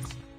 Thanks.